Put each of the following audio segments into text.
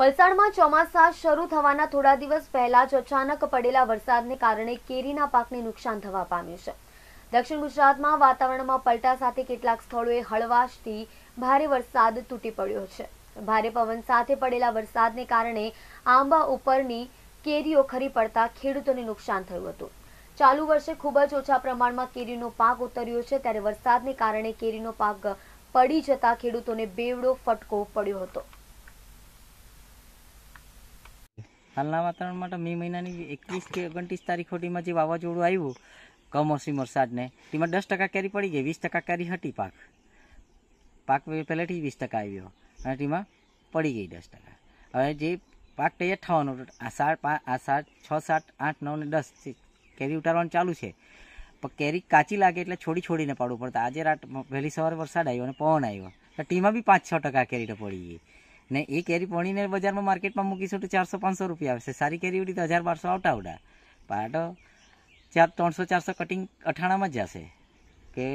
વલસાડમાં ચોમાસા શરૂ થવાના થોડા દિવસ પહેલા જ અચાનક પડેલા વરસાદને કારણે કેરીના પાકને નુકસાન થવા પામ્યું છે. દક્ષિણ ગુજરાતમાં વાતાવરણમાં પલટા સાથે કેટલાક સ્થળોએ હળવાશથી ભારે વરસાદ તૂટી પડ્યો છે. ભારે પવન સાથે પડેલા વરસાદને કારણે આંબા ઉપરની કેરીઓ ખરી પડતા ખેડૂતોને નુકસાન થયું હતું. ચાલુ વર્ષે ખૂબ જ ઓછા પ્રમાણમાં કેરીનો પાક ઉતર્યો છે, ત્યારે વરસાદને કારણે કેરીનો પાક પડી જતા ખેડૂતોને બેવડો ફટકો પડ્યો હતો. હાલના વાતાવરણ માટે મે મહિનાની એકવીસ કે ઓગણત્રીસ તારીખ સુધીમાં જે વાવાઝોડું આવ્યું કમોસમી વરસાદને તેમાં દસ ટકા કેરી પડી ગઈ વીસ ટકા કેરી હતી પાક. પાક પહેલેથી વીસ ટકા આવ્યો અને તેમાં પડી ગઈ દસ ટકા. હવે જે પાક તૈયાર થવાનો હતો, આ સાત પા- આ સાત છ સાત આઠ નવ ને દસ કેરી ઉતારવાનું ચાલુ છે પણ કેરી કાચી લાગે એટલે છોડી છોડીને પાડવું પડતું આજે રાત વહેલી સવારે વરસાદ આવ્યો અને પવન આવ્યો. તો ટીમાં બી પાંચ છ ટકા કેરી તો પડી ગઈ. ને એ કેરી પડીને બજારમાં માર્કેટમાં મૂકીશું તો ચારસો પાંચસો રૂપિયા આવશે. સારી કેરી ઉડી તો હજાર બારસો આવતા આવડા પાટો, ચાર ત્રણસો ચારસો કટિંગ અઠાણામાં જ જશે. કે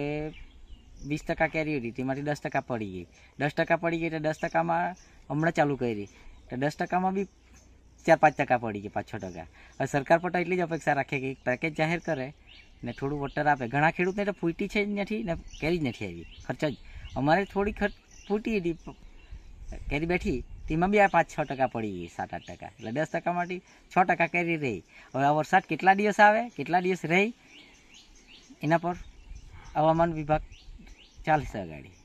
વીસ ટકા કેરી ઉડી, તેમાંથી દસ ટકા પડી ગઈ. દસ ટકા પડી ગઈ તો દસ ટકામાં હમણાં ચાલુ કરી. તો દસ ટકામાં બી ચાર પાંચ ટકા પડી ગઈ, પાંચ છ ટકા. હવે સરકાર પર એટલી જ અપેક્ષા રાખે કે પેકેજ જાહેર કરે ને થોડું વોટર આપે. ઘણા ખેડૂતને તો ફૂટી છે જ નથી ને કેરી જ નથી આવી. ખર્ચ જ. અમારે થોડી ખર્ચ ફૂટી હતી. કેરી બેઠી, તેમાં બી આ પાંચ છ ટકા પડી ગઈ, સાત આઠ ટકા. એટલે દસ ટકામાંથી છ ટકા કેરી રહી. હવે આ વરસાદ કેટલા દિવસ આવે, કેટલા દિવસ રહી, એના પર હવામાન વિભાગ ચાલશે ગાડી